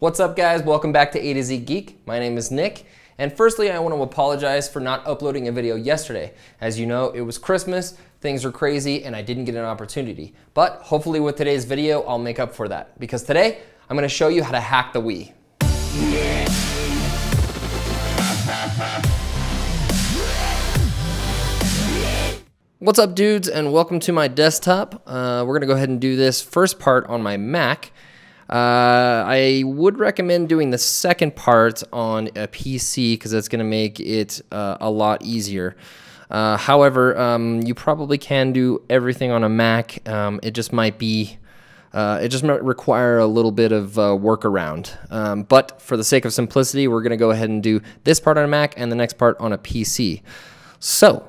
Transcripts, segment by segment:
What's up guys, welcome back to A to Z Geek. My name is Nick, and firstly I want to apologize for not uploading a video yesterday. As you know, it was Christmas, things are crazy, and I didn't get an opportunity. But hopefully with today's video, I'll make up for that. Because today, I'm gonna show you how to hack the Wii. What's up dudes and welcome to my desktop. Uh, we're gonna go ahead and do this first part on my Mac. Uh, I would recommend doing the second part on a PC because that's going to make it uh, a lot easier. Uh, however, um, you probably can do everything on a Mac. Um, it just might be, uh, it just might require a little bit of uh, workaround. Um, but for the sake of simplicity, we're going to go ahead and do this part on a Mac and the next part on a PC. So,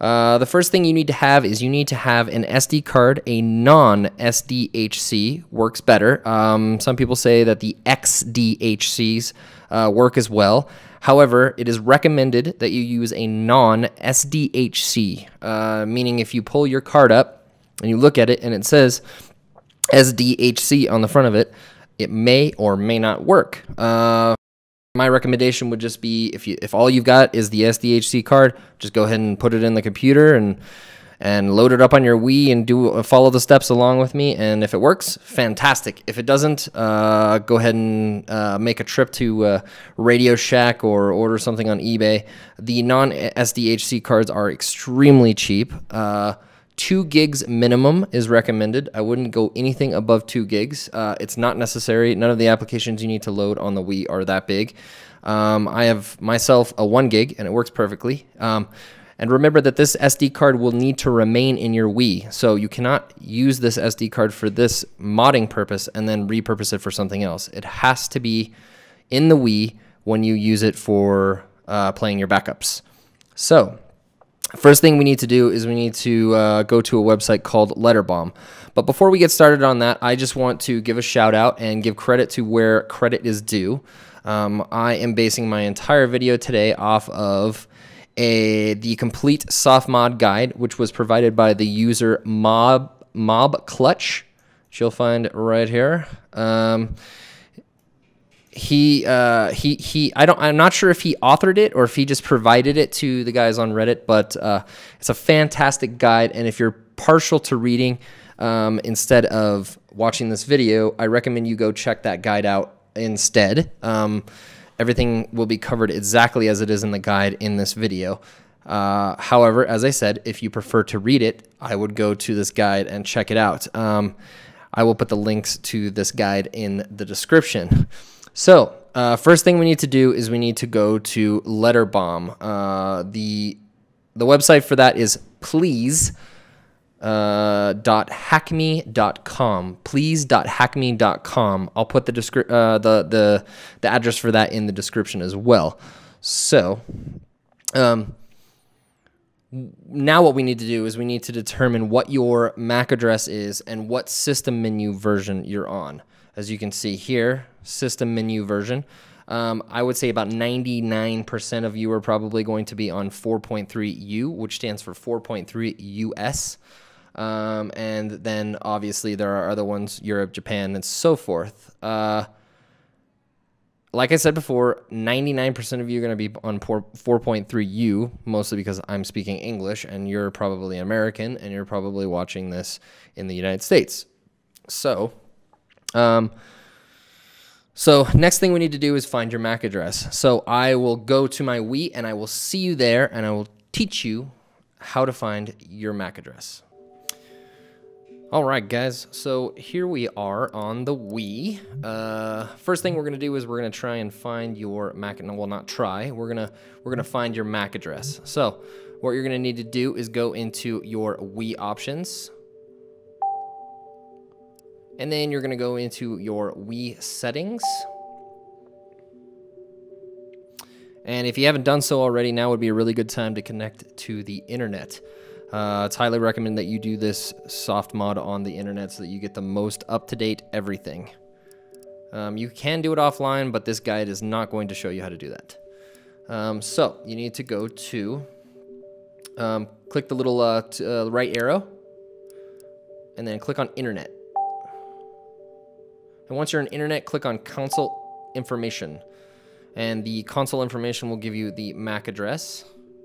uh, the first thing you need to have is you need to have an SD card. A non SDHC works better. Um, some people say that the XDHCs uh, work as well. However, it is recommended that you use a non SDHC, uh, meaning if you pull your card up and you look at it and it says SDHC on the front of it, it may or may not work. Uh, my recommendation would just be if you if all you've got is the SDHC card, just go ahead and put it in the computer and and load it up on your Wii and do uh, follow the steps along with me. And if it works, fantastic. If it doesn't, uh, go ahead and uh, make a trip to uh, Radio Shack or order something on eBay. The non SDHC cards are extremely cheap. Two gigs minimum is recommended. I wouldn't go anything above two gigs. Uh, it's not necessary. None of the applications you need to load on the Wii are that big. Um, I have myself a one gig and it works perfectly. Um, and remember that this SD card will need to remain in your Wii. So you cannot use this SD card for this modding purpose and then repurpose it for something else. It has to be in the Wii when you use it for uh, playing your backups. So First thing we need to do is we need to uh, go to a website called Letterbomb. But before we get started on that, I just want to give a shout out and give credit to where credit is due. Um, I am basing my entire video today off of a the complete soft mod guide, which was provided by the user Mob Mob Clutch, which you'll find right here. Um, he uh, he he I don't I'm not sure if he authored it or if he just provided it to the guys on Reddit, but uh, it's a fantastic guide. And if you're partial to reading um, instead of watching this video, I recommend you go check that guide out instead. Um, everything will be covered exactly as it is in the guide in this video. Uh, however, as I said, if you prefer to read it, I would go to this guide and check it out. Um, I will put the links to this guide in the description. So, uh, first thing we need to do is we need to go to Letterbomb. Uh, the the website for that is please uh, dot hackmii.com please.hackmii.com i'll put the, descri- uh, the the the address for that in the description as well. So um, now what we need to do is we need to determine what your mac address is and what system menu version you're on as you can see here, system menu version. Um, I would say about 99% of you are probably going to be on 4.3U, which stands for 4.3 US. Um, and then obviously there are other ones, Europe, Japan, and so forth. Uh, like I said before, 99% of you are going to be on 4.3U, mostly because I'm speaking English and you're probably American and you're probably watching this in the United States. So um, so next thing we need to do is find your MAC address. So I will go to my Wii and I will see you there and I will teach you how to find your MAC address. All right, guys. So here we are on the Wii. Uh, first thing we're gonna do is we're gonna try and find your MAC. No, well, not try. We're gonna we're gonna find your MAC address. So what you're gonna need to do is go into your Wii options. And then you're gonna go into your Wii settings. And if you haven't done so already, now would be a really good time to connect to the internet. Uh, it's highly recommend that you do this soft mod on the internet so that you get the most up-to-date everything. Um, you can do it offline, but this guide is not going to show you how to do that. Um, so you need to go to, um, click the little uh, uh, right arrow, and then click on internet. And once you're on internet, click on console information. And the console information will give you the MAC address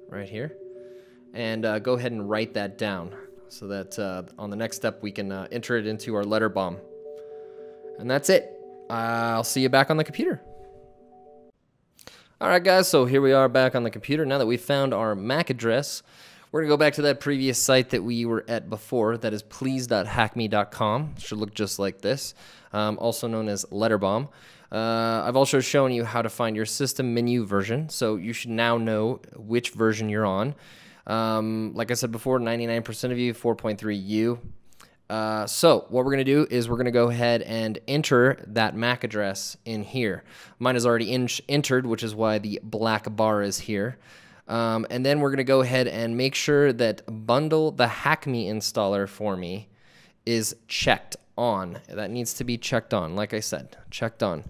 right here. And uh, go ahead and write that down so that uh, on the next step we can uh, enter it into our letter bomb. And that's it. I'll see you back on the computer. All right, guys, so here we are back on the computer. Now that we've found our MAC address, we're going to go back to that previous site that we were at before. That is please.hackmii.com. Should look just like this, um, also known as Letterbomb. Uh, I've also shown you how to find your system menu version, so you should now know which version you're on. Um, like I said before, 99% of you, 4.3U. Uh, so what we're going to do is we're going to go ahead and enter that MAC address in here. Mine is already entered, which is why the black bar is here. Um, and then we're going to go ahead and make sure that bundle the HackMii installer for me is checked on. That needs to be checked on, like I said, checked on.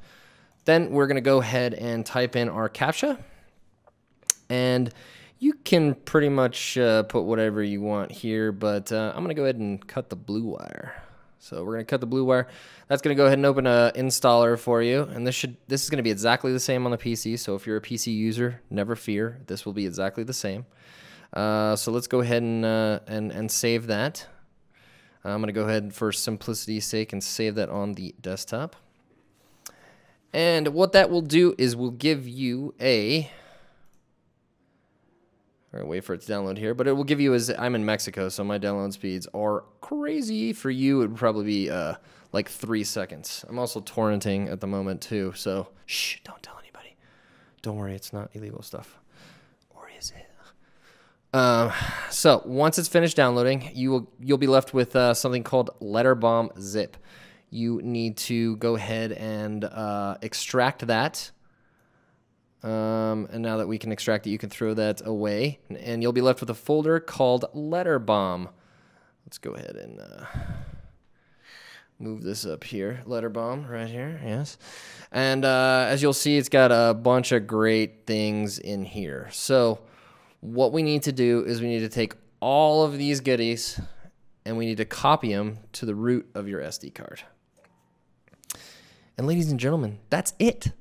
Then we're going to go ahead and type in our CAPTCHA. And you can pretty much uh, put whatever you want here, but uh, I'm going to go ahead and cut the blue wire. So we're going to cut the blue wire. That's going to go ahead and open a installer for you. And this should this is going to be exactly the same on the PC. So if you're a PC user, never fear. This will be exactly the same. Uh, so let's go ahead and, uh, and, and save that. I'm going to go ahead for simplicity's sake and save that on the desktop. And what that will do is we'll give you a we're gonna wait for it to download here, but it will give you as I'm in Mexico, so my download speeds are crazy. For you, it would probably be uh, like three seconds. I'm also torrenting at the moment too, so shh, don't tell anybody. Don't worry, it's not illegal stuff. Or is it? Um, so once it's finished downloading, you will you'll be left with uh, something called Letterbomb Zip. You need to go ahead and uh, extract that um, and now that we can extract it, you can throw that away. And you'll be left with a folder called letter bomb. Let's go ahead and uh, move this up here. Letter bomb right here, yes. And uh, as you'll see, it's got a bunch of great things in here. So what we need to do is we need to take all of these goodies and we need to copy them to the root of your SD card. And ladies and gentlemen, that's it.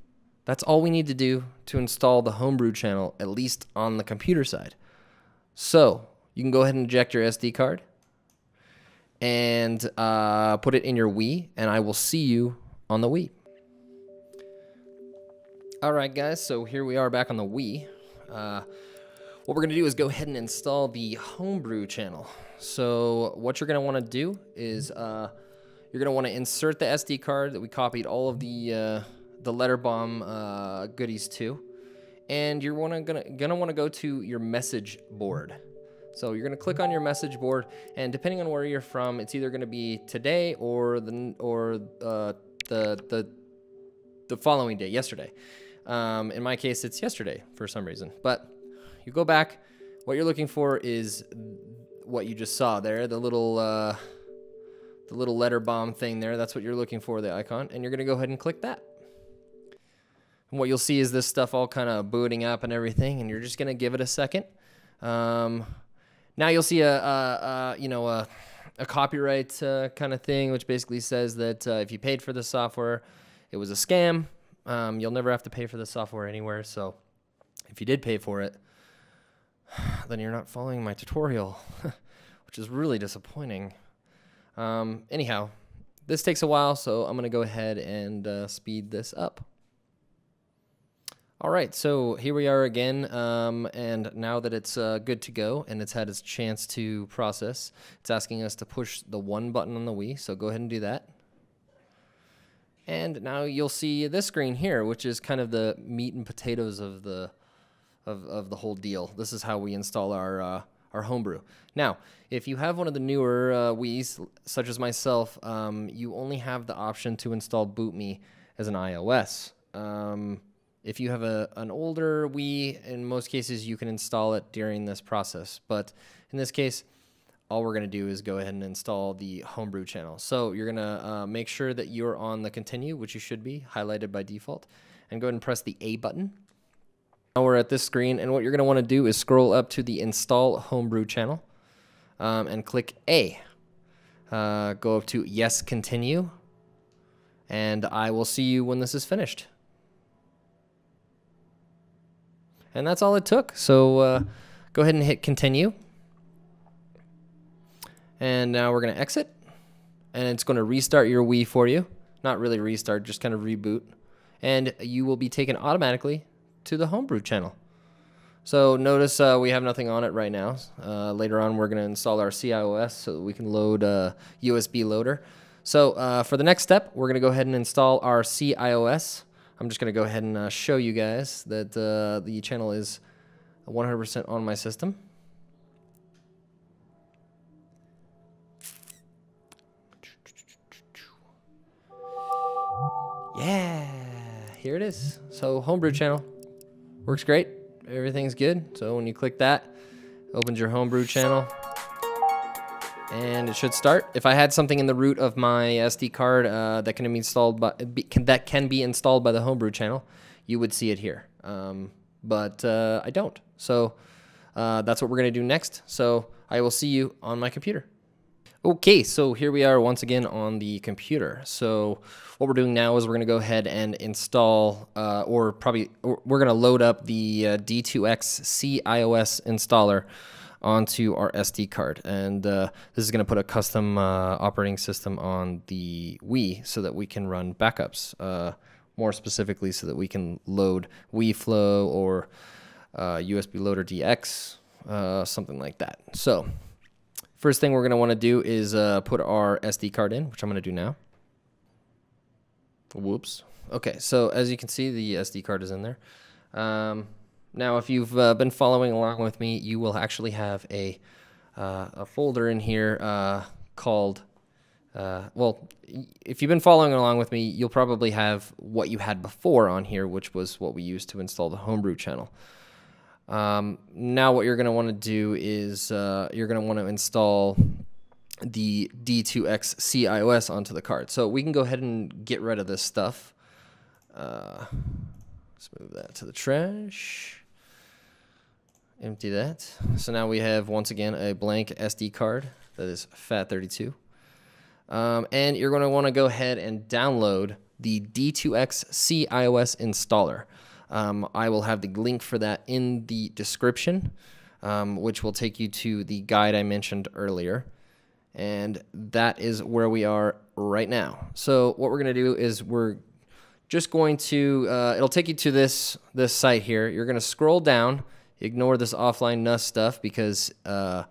That's all we need to do to install the homebrew channel, at least on the computer side. So you can go ahead and eject your SD card and uh, put it in your Wii, and I will see you on the Wii. All right, guys, so here we are back on the Wii. Uh, what we're going to do is go ahead and install the homebrew channel. So what you're going to want to do is uh, you're going to want to insert the SD card that we copied all of the uh, the letter bomb uh, goodies too. And you're wanna, gonna, gonna wanna go to your message board. So you're gonna click on your message board, and depending on where you're from, it's either gonna be today or the or uh, the the the following day, yesterday. Um, in my case, it's yesterday for some reason. But you go back. What you're looking for is what you just saw there, the little uh, the little letter bomb thing there. That's what you're looking for, the icon, and you're gonna go ahead and click that. And what you'll see is this stuff all kind of booting up and everything, and you're just gonna give it a second. Um, now you'll see a, a, a you know a, a copyright uh, kind of thing, which basically says that uh, if you paid for the software, it was a scam. Um, you'll never have to pay for the software anywhere. So if you did pay for it, then you're not following my tutorial, which is really disappointing. Um, anyhow, this takes a while, so I'm going to go ahead and uh, speed this up. All right, so here we are again, um, and now that it's uh, good to go and it's had its chance to process, it's asking us to push the one button on the Wii, so go ahead and do that. And now you'll see this screen here, which is kind of the meat and potatoes of the of, of the whole deal. This is how we install our uh, our homebrew. Now, if you have one of the newer uh, Wii's, such as myself, um, you only have the option to install BootMii as an iOS. Um, if you have a, an older Wii, in most cases you can install it during this process. But in this case, all we're going to do is go ahead and install the homebrew channel. So you're going to uh, make sure that you're on the continue, which you should be, highlighted by default, and go ahead and press the A button. Now we're at this screen, and what you're going to want to do is scroll up to the install homebrew channel um, and click A. Uh, go up to yes, continue, and I will see you when this is finished. And that's all it took. So uh, go ahead and hit continue. And now we're going to exit. And it's going to restart your Wii for you. Not really restart, just kind of reboot. And you will be taken automatically to the homebrew channel. So notice uh, we have nothing on it right now. Uh, later on, we're going to install our CIOS so that we can load a USB loader. So uh, for the next step, we're going to go ahead and install our CIOS. I'm just going to go ahead and uh, show you guys that uh, the channel is 100% on my system. Yeah, here it is. So homebrew channel works great. Everything's good. So when you click that, opens your homebrew channel and it should start. If I had something in the root of my SD card uh, that can be installed by be, can, that can be installed by the homebrew channel, you would see it here. Um, but uh, I don't. So uh, that's what we're gonna do next. So I will see you on my computer. Okay, so here we are once again on the computer. So what we're doing now is we're going to go ahead and install, uh, or probably we're going to load up the uh, D2X CIOS installer onto our SD card. And uh, this is going to put a custom uh, operating system on the Wii so that we can run backups. Uh, more specifically, so that we can load Wii Flow or USB uh, Loader DX, something like that. So First thing we're going to want to do is uh, put our SD card in, which I'm going to do now. Whoops. Okay, so as you can see, the SD card is in there. Um, now, if you've uh, been following along with me, you will actually have a, uh, a folder in here uh, called, uh, well, if you've been following along with me, you'll probably have what you had before on here, which was what we used to install the homebrew channel. Um, now what you're going to want to do is uh, you're going to want to install the D2X CIOS onto the card. So we can go ahead and get rid of this stuff. Uh, let's move that to the trash. Empty that. So now we have, once again, a blank SD card that is FAT32. Um, and you're going to want to go ahead and download the D2X CIOS installer. Um, I will have the link for that in the description, um, which will take you to the guide I mentioned earlier. And that is where we are right now. So what we're going to do is we're just going to, uh, it'll take you to this, this site here. You're going to scroll down, ignore this offline NUS stuff because uh,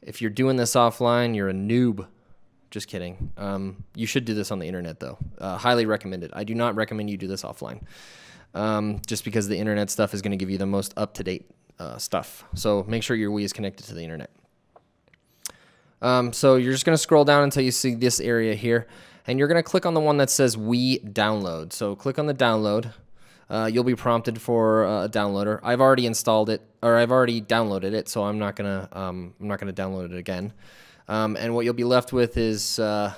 if you're doing this offline, you're a noob. Just kidding. Um, you should do this on the internet though. Uh, highly recommended. I do not recommend you do this offline um, just because the internet stuff is going to give you the most up to date uh, stuff. So make sure your Wii is connected to the internet. Um, so you're just going to scroll down until you see this area here, and you're going to click on the one that says Wii Download. So click on the download. Uh, you'll be prompted for a downloader. I've already installed it, or I've already downloaded it, so I'm not gonna um, I'm not gonna download it again. Um, and what you'll be left with is uh,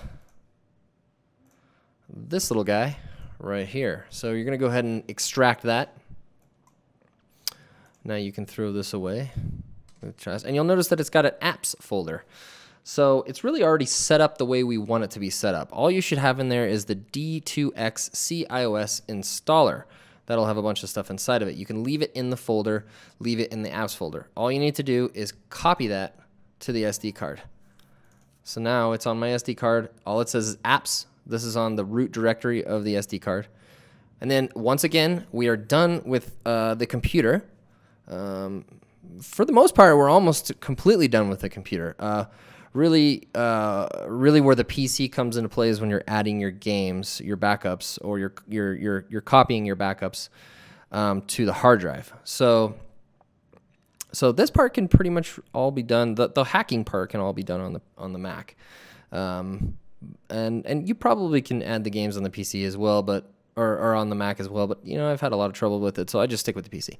this little guy right here. So you're going to go ahead and extract that. Now you can throw this away. And you'll notice that it's got an apps folder. So it's really already set up the way we want it to be set up. All you should have in there is the D2X CIOS installer. That'll have a bunch of stuff inside of it. You can leave it in the folder, leave it in the apps folder. All you need to do is copy that to the SD card. So now it's on my SD card. All it says is apps this is on the root directory of the SD card. And then once again, we are done with uh, the computer. Um, for the most part, we're almost completely done with the computer. Uh, really, uh, really, where the PC comes into play is when you're adding your games, your backups, or you're you're you're, copying your backups um, to the hard drive. So, so this part can pretty much all be done. The, the hacking part can all be done on the on the Mac. Um, and and you probably can add the games on the PC as well, but or, or on the Mac as well. But you know, I've had a lot of trouble with it, so I just stick with the PC.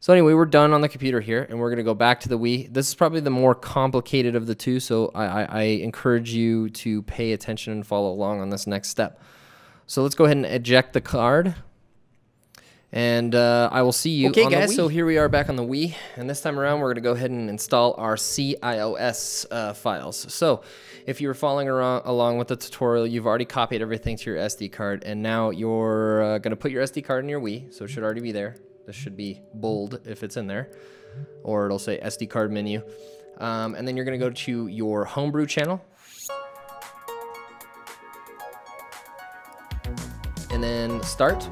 So anyway, we're done on the computer here, and we're gonna go back to the Wii. This is probably the more complicated of the two, so I, I, I encourage you to pay attention and follow along on this next step. So let's go ahead and eject the card. And uh, I will see you. Okay, guys. So here we are back on the Wii, and this time around we're going to go ahead and install our CIOS uh, files. So if you were following around, along with the tutorial, you've already copied everything to your SD card, and now you're uh, going to put your SD card in your Wii. So it should already be there. This should be bold if it's in there, or it'll say SD card menu. Um, and then you're to go to your homebrew channel. And then start.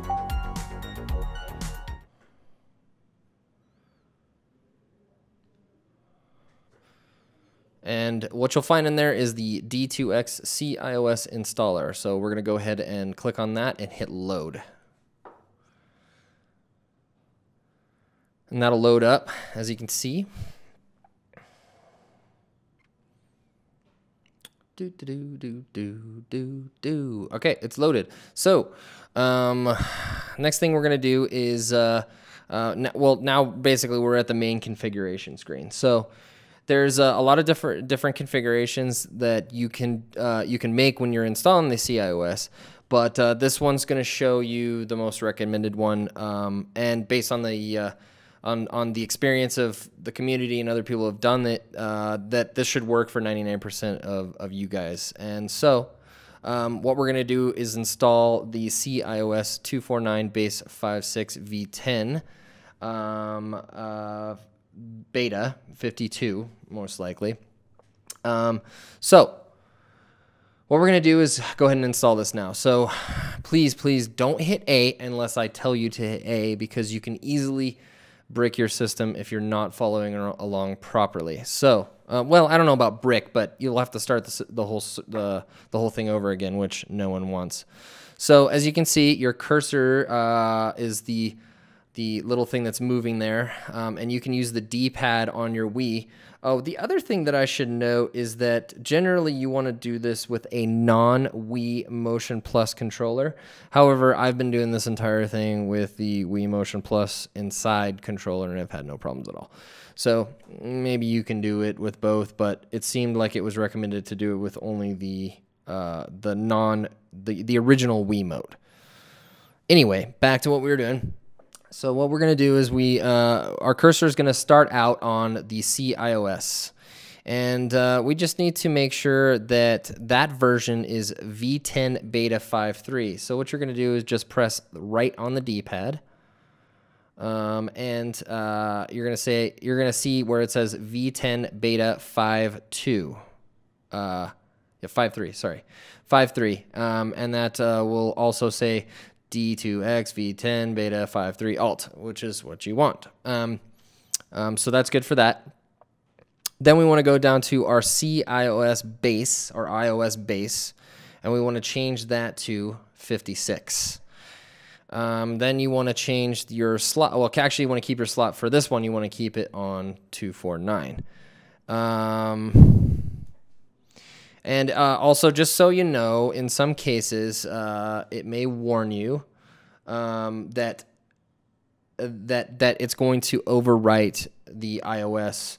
And what you'll find in there is the D2X CIOS installer. So we're to go ahead and click on that and hit load. And that'll load up, as you can see. Do, do, do, do, do, do, do. Okay, it's loaded. So, um, next thing we're going to do is, uh, uh, well, now basically we're at the main configuration screen. So, there's a, a, lot of different different configurations that you can uh, you can make when you're installing the CIOS. But uh, this one's going to show you the most recommended one, um, and based on the uh, on on the experience of the community and other people who have done it, uh, that this should work for 99% of of you guys. And so. Um, what we're going to do is install the CIOS 249 base 56 V10 um, uh, beta 52, most likely. Um, so what we're going to do is go ahead and install this now. So please, please don't hit A unless I tell you to hit A because you can easily brick your system if you're not following along properly. So, uh, well, I don't know about brick, but you'll have to start the, the whole the, the whole thing over again, which no one wants. So as you can see, your cursor uh, is the the little thing that's moving there, um, and you can use the D-pad on your Wii. Oh, the other thing that I should note is that generally you want to do this with a non-Wii Motion Plus controller. However, I've been doing this entire thing with the Wii Motion Plus inside controller, and I've had no problems at all. So maybe you can do it with both, but it seemed like it was recommended to do it with only the uh, the non the the original Wiimote. Anyway, back to what we were doing. So what we're going to do is we uh, our cursor is going to start out on the CIOS. And uh, we just need to make sure that that version is V10 Beta 5.3. So what you're going to do is just press right on the D-pad. Um, and uh, you're going to say you're going to see where it says V10 Beta 5.2. Uh, yeah, 5.3, sorry. 5.3. Um, and that uh, will also say D2X V10 beta 5.3 alt, which is what you want. Um, um, so that's good for that. Then we want to go down to our CIOS base or iOS base, and we want to change that to 56. Um, then you want to change your slot. Well, actually, you want to keep your slot for this one. You want to keep it on 249. Um, and uh, also, just so you know, in some cases, uh, it may warn you um, that uh, that that it's going to overwrite the iOS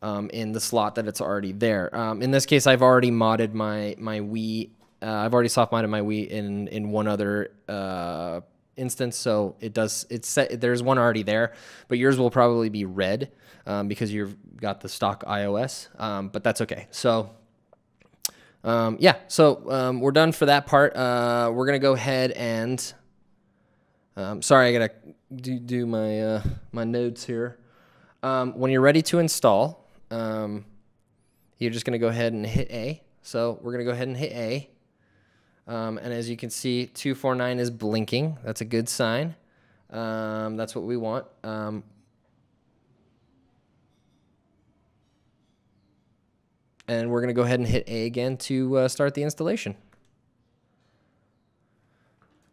um, in the slot that it's already there. Um, in this case, I've already modded my my Wii. Uh, I've already soft modded my Wii in in one other uh, instance, so it does. It's set. There's one already there, but yours will probably be red um, because you've got the stock iOS. Um, but that's okay. So um, yeah, so um, we're done for that part. Uh, we're gonna go ahead and um, sorry, I gotta do, do my uh, my notes here. Um, when you're ready to install, um, you're just gonna go ahead and hit A. So we're gonna go ahead and hit A. Um, and as you can see, 249 is blinking. That's a good sign. that's what we want. And we're going to go ahead and hit A again to uh, start the installation.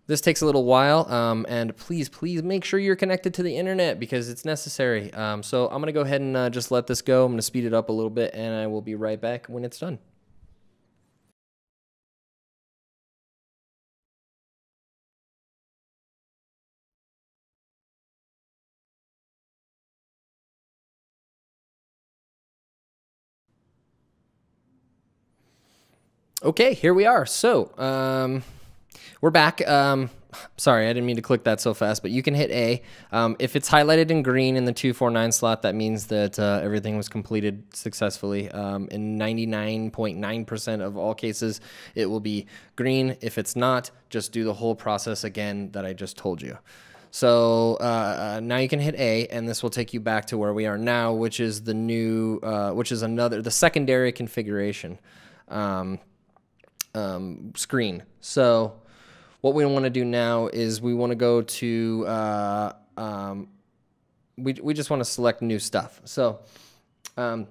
This takes a little while, um, and please, please make sure you're connected to the internet because it's necessary. Um, so I'm going to go ahead and uh, just let this go. I'm going to speed it up a little bit, and I will be right back when it's done. Okay, here we are. So, um, we're back. Um, sorry, I didn't mean to click that so fast, but you can hit A. Um, if it's highlighted in green in the 249 slot, that means that uh, everything was completed successfully. Um, in 99.9% of all cases, it will be green. If it's not, just do the whole process again that I just told you. So uh, uh, now you can hit A, and this will take you back to where we are now, which is the new, uh, which is another, the secondary configuration um, um, screen. So what we want to do now is we want to go to, uh, um, we, we just want to select new stuff. So um,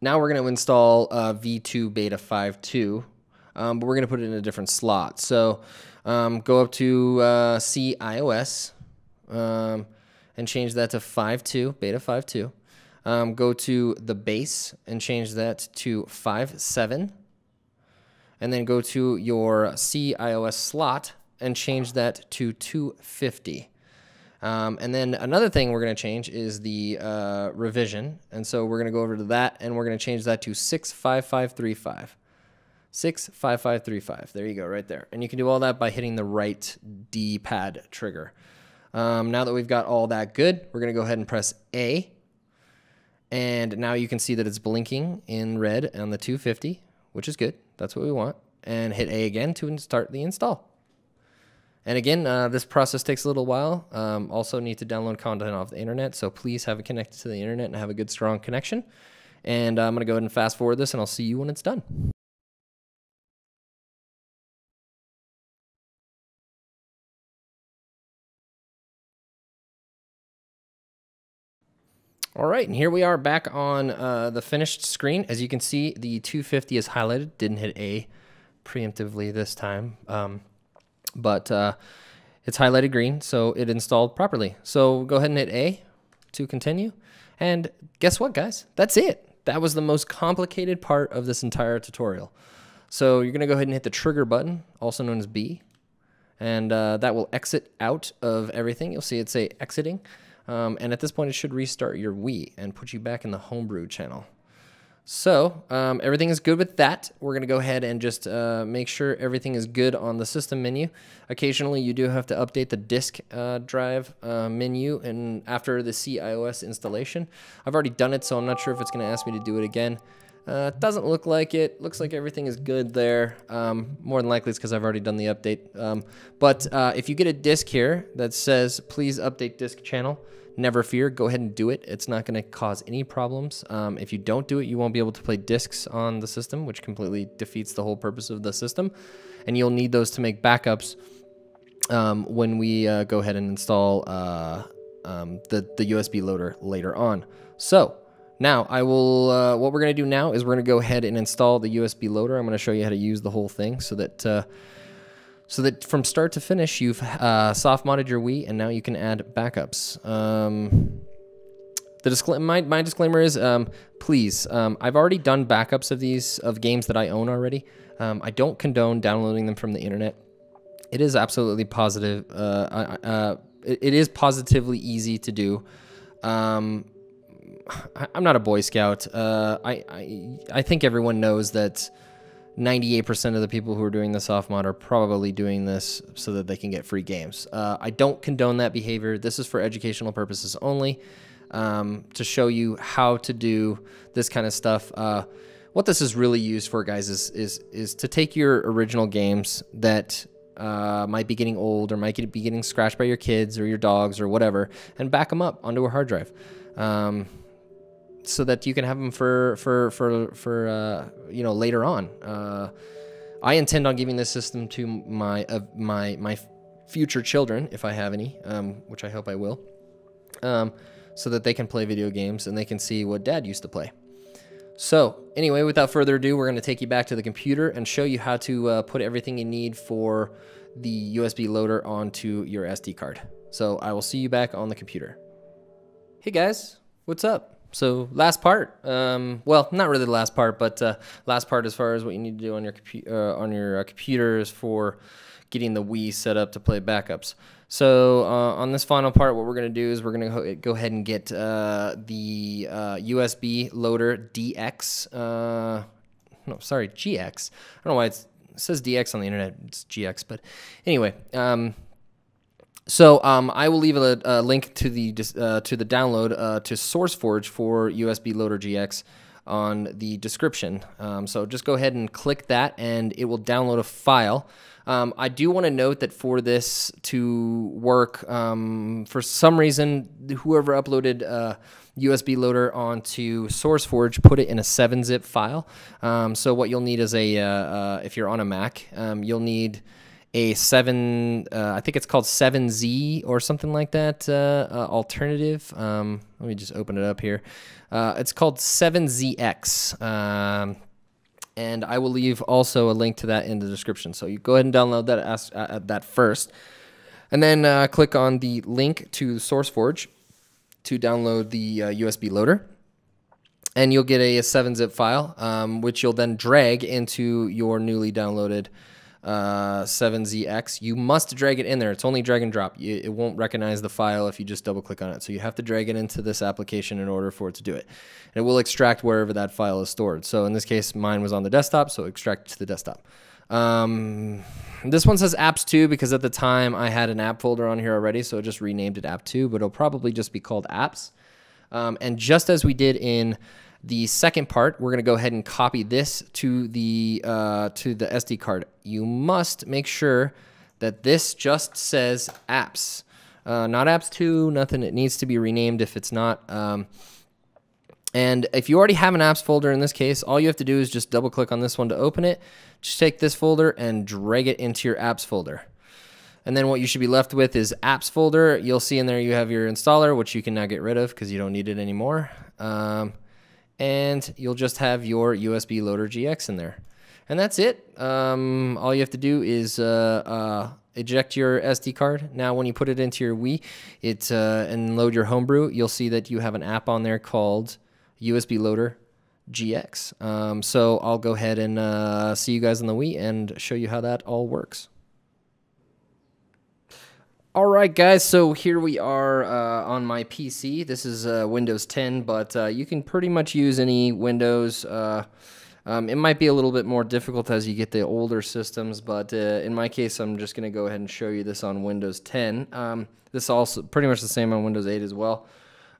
now we're going to install uh, V2 Beta 5.2, um, but we're going to put it in a different slot. So um, go up to uh, C iOS um, and change that to 5.2, Beta 5.2. Um, go to the base and change that to 5.7 and then go to your C iOS slot and change that to 250. Um, and then another thing we're going to change is the uh, revision. And so we're going to go over to that and we're going to change that to 65535. 65535. There you go, right there. And you can do all that by hitting the right D pad trigger. Um, now that we've got all that good, we're going to go ahead and press A. And now you can see that it's blinking in red on the 250, which is good. That's what we want. And hit A again to start the install. And again, uh, this process takes a little while. Um, also need to download content off the internet, so please have it connected to the internet and have a good, strong connection. And uh, I'm going to go ahead and fast forward this, and I'll see you when it's done. All right, and here we are back on uh, the finished screen. As you can see, the 250 is highlighted. Didn't hit A preemptively this time, um, but uh, it's highlighted green, so it installed properly. So go ahead and hit A to continue. And guess what, guys? That's it. That was the most complicated part of this entire tutorial. So you're going to go ahead and hit the trigger button, also known as B, and uh, that will exit out of everything. You'll see it say exiting. Um, and at this point, it should restart your Wii and put you back in the homebrew channel. So um, everything is good with that. We're going to go ahead and just uh, make sure everything is good on the system menu. Occasionally, you do have to update the disk uh, drive uh, menu and after the CIOS installation. I've already done it, so I'm not sure if it's going to ask me to do it again. Uh, doesn't look like it. Looks like everything is good there. Um, more than likely it's because I've already done the update. Um, but uh, if you get a disk here that says, please update disk channel, never fear, go ahead and do it. It's not going to cause any problems. Um, if you don't do it, you won't be able to play disks on the system, which completely defeats the whole purpose of the system. And you'll need those to make backups um, when we uh, go ahead and install uh, um, the, the USB loader later on. So now, I will, uh, what we're going to do now is we're going to go ahead and install the USB loader. I'm going to show you how to use the whole thing so that, uh, so that from start to finish, you've uh, soft modded your Wii and now you can add backups. Um, the discla my, my disclaimer is, um, please, um, I've already done backups of these, of games that I own already. Um, I don't condone downloading them from the internet. It is absolutely positive. Uh, uh, it, it is positively easy to do. I'm not a Boy Scout. Uh, I, I I think everyone knows that 98% of the people who are doing the soft mod are probably doing this so that they can get free games. Uh, I don't condone that behavior. This is for educational purposes only, um, to show you how to do this kind of stuff. Uh, what this is really used for, guys, is is is to take your original games that uh, might be getting old or might be getting scratched by your kids or your dogs or whatever, and back them up onto a hard drive. Um, so that you can have them for for for for uh, you know later on. Uh, I intend on giving this system to my uh, my my future children if I have any, um, which I hope I will, um, so that they can play video games and they can see what Dad used to play. So anyway, without further ado, we're going to take you back to the computer and show you how to uh, put everything you need for the USB loader onto your SD card. So I will see you back on the computer. Hey guys, what's up? So last part. Um, well, not really the last part, but uh, last part as far as what you need to do on your uh, on your uh, computers for getting the Wii set up to play backups. So uh, on this final part, what we're going to do is we're going to go ahead and get uh, the USB uh, loader DX. no, sorry, GX. I don't know why it says DX on the internet. It's GX, but anyway. Um, so um, I will leave a, a link to the uh, to the download uh, to SourceForge for USB Loader GX on the description. Um, so just go ahead and click that, and it will download a file. Um, I do want to note that for this to work, um, for some reason, whoever uploaded uh, USB loader onto SourceForge put it in a 7-zip file. Um, so what you'll need is a, uh, uh, if you're on a Mac, um, you'll need a 7, uh, I think it's called 7Z or something like that uh, uh, alternative. Um, let me just open it up here. it's called 7ZX. Um, and I will leave also a link to that in the description. So you go ahead and download that as, uh, that first, and then uh, click on the link to SourceForge to download the uh, USB loader. And you'll get a, a 7-zip file, um, which you'll then drag into your newly downloaded uh, 7ZX. You must drag it in there. It's only drag and drop. it won't recognize the file if you just double click on it. So you have to drag it into this application in order for it to do it. And it will extract wherever that file is stored. So in this case, mine was on the desktop, so extract to the desktop. Um, this one says apps 2 because at the time I had an app folder on here already, so I just renamed it app 2, but it'll probably just be called apps. Um, and just as we did in the second part, we're going to go ahead and copy this to the uh, to the SD card. You must make sure that this just says apps, uh, not apps 2, nothing. It needs to be renamed if it's not. Um, and if you already have an apps folder in this case, all you have to do is just double click on this one to open it. Just take this folder and drag it into your apps folder. And then what you should be left with is apps folder. You'll see in there you have your installer, which you can now get rid of because you don't need it anymore. Um, and you'll just have your USB loader GX in there. And that's it. Um, all you have to do is uh, uh, eject your SD card. Now, when you put it into your Wii it, uh, and load your homebrew, you'll see that you have an app on there called USB Loader GX. Um, so I'll go ahead and uh, see you guys on the Wii and show you how that all works. All right, guys, so here we are uh, on my PC. This is uh, Windows 10, but uh, you can pretty much use any Windows. Uh, um, it might be a little bit more difficult as you get the older systems, but uh, in my case, I'm just going to go ahead and show you this on Windows 10. Um, this is also pretty much the same on Windows 8 as well.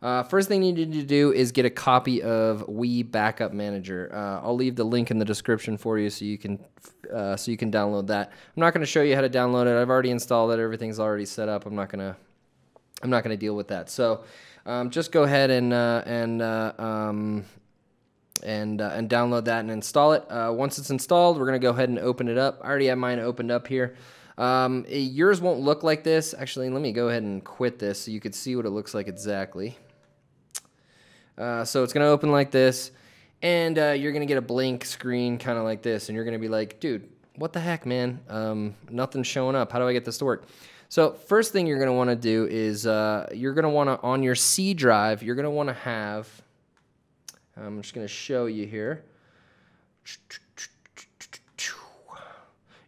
Uh, first thing you need to do is get a copy of Wii Backup Manager. Uh, I'll leave the link in the description for you so you can uh, so you can download that. I'm not going to show you how to download it. I've already installed it. Everything's already set up. I'm not gonna I'm not gonna deal with that. So um, just go ahead and uh, and uh, um, and uh, and download that and install it. once it's installed, we're gonna go ahead and open it up. I already have mine opened up here. Um, yours won't look like this. Actually, let me go ahead and quit this so you can see what it looks like exactly. Uh, so it's going to open like this, and uh, you're going to get a blank screen kind of like this, and you're going to be like, dude, what the heck, man? Um, nothing's showing up. How do I get this to work? So first thing you're going to want to do is uh, you're going to want to, on your C drive, you're going to want to have, I'm just going to show you here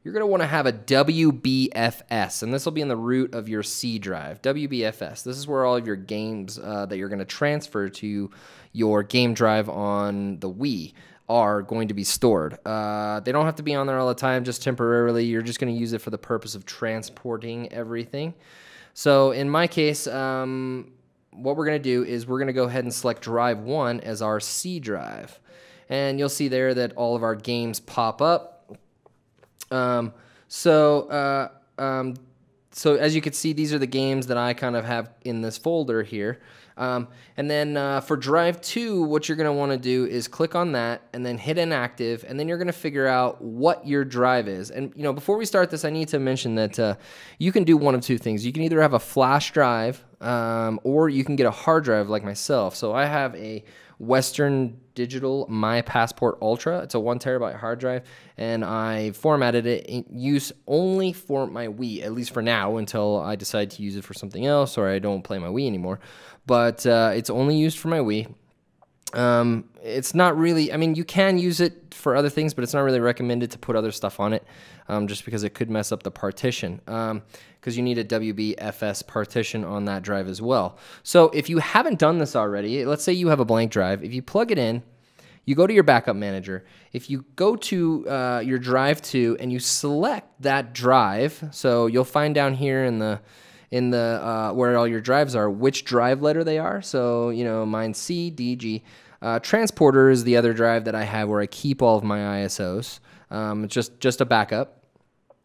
you're going to want to have a WBFS, and this will be in the root of your C drive. WBFS. This is where all of your games uh, that you're going to transfer to your game drive on the Wii are going to be stored. Uh, they don't have to be on there all the time, just temporarily. You're just going to use it for the purpose of transporting everything. So in my case, um, what we're going to do is we're going to go ahead and select drive 1 as our C drive. And you'll see there that all of our games pop up. Um, so, uh, um, so as you can see, these are the games that I kind of have in this folder here. Um, and then uh, for Drive 2, what you're going to want to do is click on that and then hit inactive, and then you're going to figure out what your drive is. And you know, before we start this, I need to mention that uh, you can do one of two things. You can either have a flash drive, um, or you can get a hard drive like myself. So I have a Western Digital My Passport Ultra. It's a one terabyte hard drive, and I formatted it in use only for my Wii, at least for now, until I decide to use it for something else or I don't play my Wii anymore. But uh, it's only used for my Wii. Um, it's not really, I mean, you can use it for other things, but it's not really recommended to put other stuff on it um, just because it could mess up the partition. Because um, you need a WBFS partition on that drive as well. So if you haven't done this already, let's say you have a blank drive, if you plug it in, you go to your backup manager. If you go to uh, your drive to and you select that drive, so you'll find down here in the in the uh, where all your drives are, which drive letter they are. So you know, mine's C, D, G. Uh, transporter is the other drive that I have where I keep all of my ISOs. Um, it's just just a backup.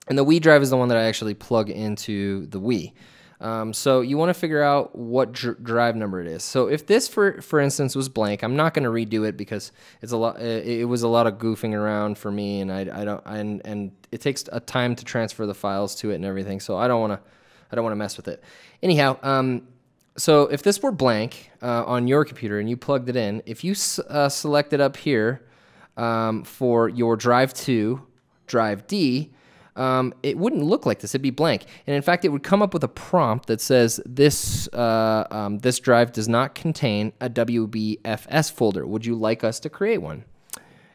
And the Wii drive is the one that I actually plug into the Wii. Um, so you want to figure out what dr- drive number it is. So if this, for for instance, was blank, I'm not going to redo it because it's a lot. It, it, was a lot of goofing around for me, and I, I don't and and it takes a time to transfer the files to it and everything. So I don't want to I don't want to mess with it. Anyhow, um, so if this were blank uh, on your computer and you plugged it in, if you uh, selected up here um, for your drive two, drive D um, it wouldn't look like this. It'd be blank. And in fact, it would come up with a prompt that says this uh, um, this drive does not contain a WBFS folder. Would you like us to create one?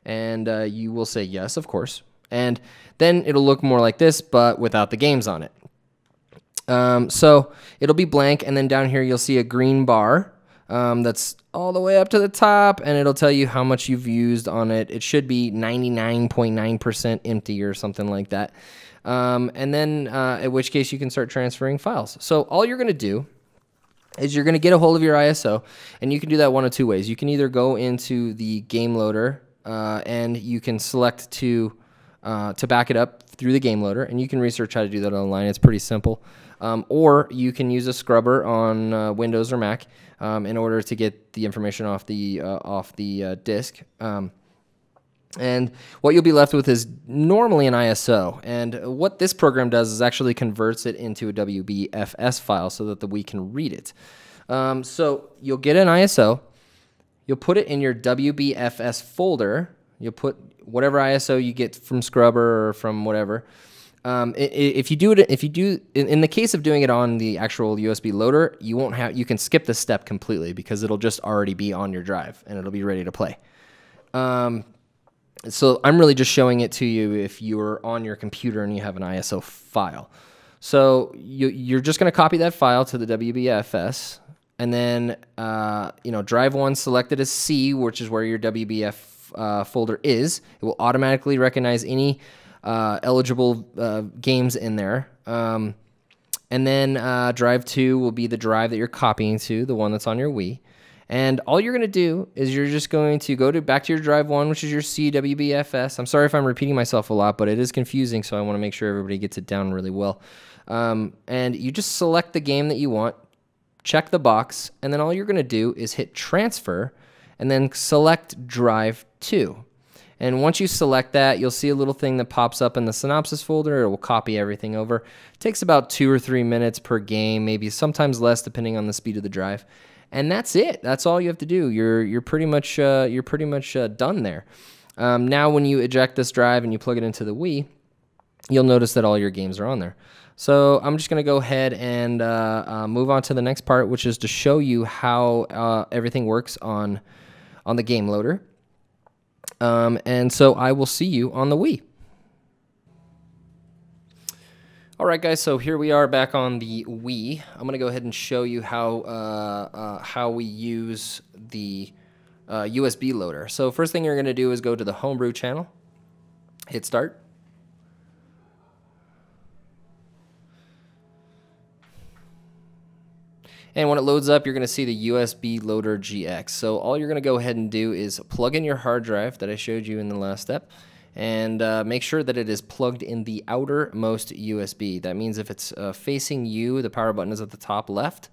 And uh, you will say yes, of course. And then it'll look more like this, but without the games on it. Um, so it'll be blank, and then down here you'll see a green bar um, that's all the way up to the top, and it'll tell you how much you've used on it. It should be 99.9% empty or something like that. Um, and then, uh, in which case, you can start transferring files. So all you're going to do is you're going to get a hold of your ISO, and you can do that one of two ways. You can either go into the game loader, uh, and you can select to uh, to back it up through the game loader, and you can research how to do that online. It's pretty simple. Um, or you can use a scrubber on uh, Windows or Mac um, in order to get the information off the uh, off the uh, disk. Um, and what you'll be left with is normally an ISO. And what this program does is actually converts it into a WBFS file so that the, we can read it. Um, so you'll get an ISO, you'll put it in your WBFS folder, you'll put whatever ISO you get from Scrubber or from whatever, um, if you do it, if you do, in, the case of doing it on the actual USB loader, you won't have, you can skip this step completely because it'll just already be on your drive and it'll be ready to play. Um, so I'm really just showing it to you if you're on your computer and you have an ISO file. So you, you're just going to copy that file to the WBFS, and then uh, you know drive one selected as C, which is where your WBF uh, folder is. It will automatically recognize any uh, eligible uh, games in there. Um, and then uh, drive two will be the drive that you're copying to, the one that's on your Wii. And all you're going to do is you're just going to go to back to your drive one, which is your CWBFS. I'm sorry if I'm repeating myself a lot, but it is confusing, so I want to make sure everybody gets it down really well. Um, and you just select the game that you want, check the box, and then all you're going to do is hit transfer and then select drive two. And once you select that, you'll see a little thing that pops up in the synopsis folder. It will copy everything over. It takes about two or three minutes per game, maybe sometimes less depending on the speed of the drive. And that's it. That's all you have to do. You're you're pretty much uh, you're pretty much uh, done there. Um, now, when you eject this drive and you plug it into the Wii, you'll notice that all your games are on there. So I'm just going to go ahead and uh, uh, move on to the next part, which is to show you how uh, everything works on on the game loader. Um, and so I will see you on the Wii. All right, guys. So here we are back on the Wii. I'm gonna go ahead and show you how uh, uh, how we use the uh, USB loader. So first thing you're gonna do is go to the Homebrew channel, hit start. And when it loads up, you're going to see the USB Loader GX. So all you're going to go ahead and do is plug in your hard drive that I showed you in the last step and uh, make sure that it is plugged in the outermost USB. That means if it's uh, facing you, the power button is at the top left.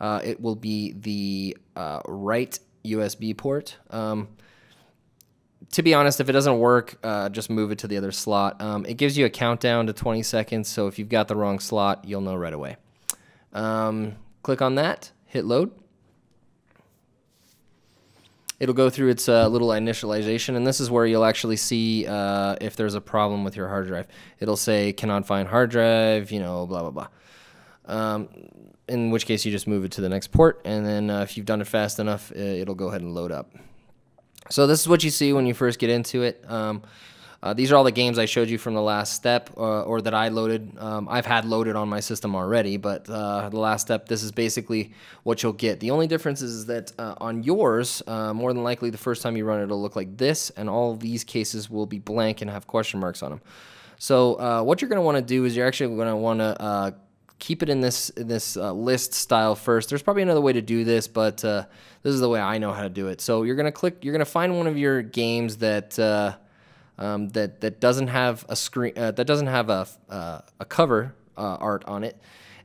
Uh, it will be the uh, right USB port. Um, to be honest, if it doesn't work, uh, just move it to the other slot. Um, it gives you a countdown to 20 seconds, so if you've got the wrong slot, you'll know right away. Um, Click on that, hit load. It'll go through its uh, little initialization, and this is where you'll actually see uh, if there's a problem with your hard drive. It'll say cannot find hard drive, you know, blah, blah, blah. Um, in which case you just move it to the next port, and then uh, if you've done it fast enough, it'll go ahead and load up. So this is what you see when you first get into it. Um, uh, these are all the games I showed you from the last step uh, or that I loaded. Um, I've had loaded on my system already, but uh, the last step, this is basically what you'll get. The only difference is that uh, on yours, uh, more than likely the first time you run it, it'll look like this, and all these cases will be blank and have question marks on them. So uh, what you're going to want to do is you're actually going to want to keep it in this in this uh, list style first. There's probably another way to do this, but uh, this is the way I know how to do it. So you're gonna click. You're gonna find one of your games that uh, um, that that doesn't have a screen uh, that doesn't have a uh, a cover uh, art on it,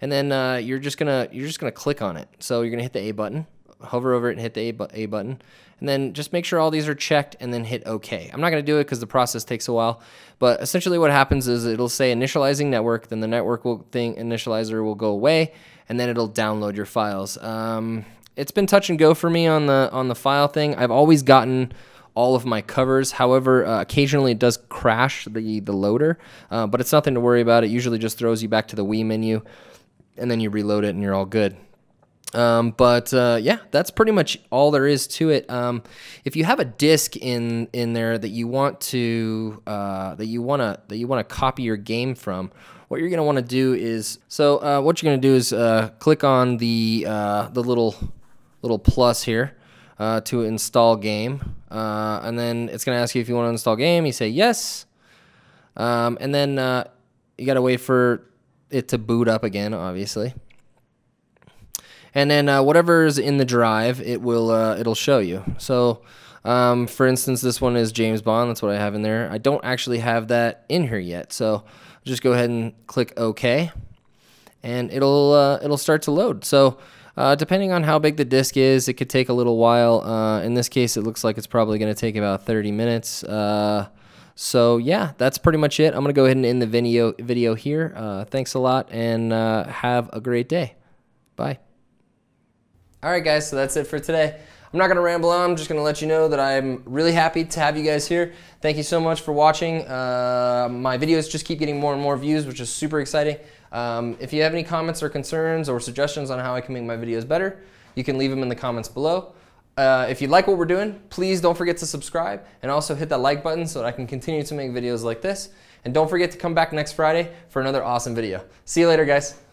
and then uh, you're just gonna you're just gonna click on it. So you're gonna hit the A button, hover over it, and hit the A, bu a button, and then just make sure all these are checked, and then hit OK. I'm not gonna do it because the process takes a while, but essentially what happens is it'll say initializing network, then the network will thing initializer will go away, and then it'll download your files. Um, it's been touch and go for me on the on the file thing. I've always gotten all of my covers. However, uh, occasionally it does crash the, the loader, uh, but it's nothing to worry about. It usually just throws you back to the Wii menu, and then you reload it and you're all good. Um, but uh, yeah, that's pretty much all there is to it. Um, if you have a disk in in there that you want to uh, that you wanna that you wanna copy your game from, what you're gonna want to do is so uh, what you're gonna do is uh, click on the uh, the little little plus here uh, to install game. Uh, and then it's going to ask you if you want to install game. You say yes. Um, and then uh, you got to wait for it to boot up again, obviously. And then uh, whatever's in the drive, it will uh, it'll show you. So, um, for instance, this one is James Bond. That's what I have in there. I don't actually have that in here yet. So just go ahead and click OK, and it'll uh, it'll start to load. So uh, depending on how big the disk is, it could take a little while. Uh, in this case, it looks like it's probably going to take about 30 minutes. Uh, so yeah, that's pretty much it. I'm going to go ahead and end the video, video here. Uh, thanks a lot and uh, have a great day. Bye. All right, guys, so that's it for today. I'm not going to ramble on. I'm just going to let you know that I'm really happy to have you guys here. Thank you so much for watching. Uh, my videos just keep getting more and more views, which is super exciting. Um, if you have any comments or concerns or suggestions on how I can make my videos better, you can leave them in the comments below. Uh, if you like what we're doing, please don't forget to subscribe and also hit that like button so that I can continue to make videos like this. And don't forget to come back next Friday for another awesome video. See you later, guys.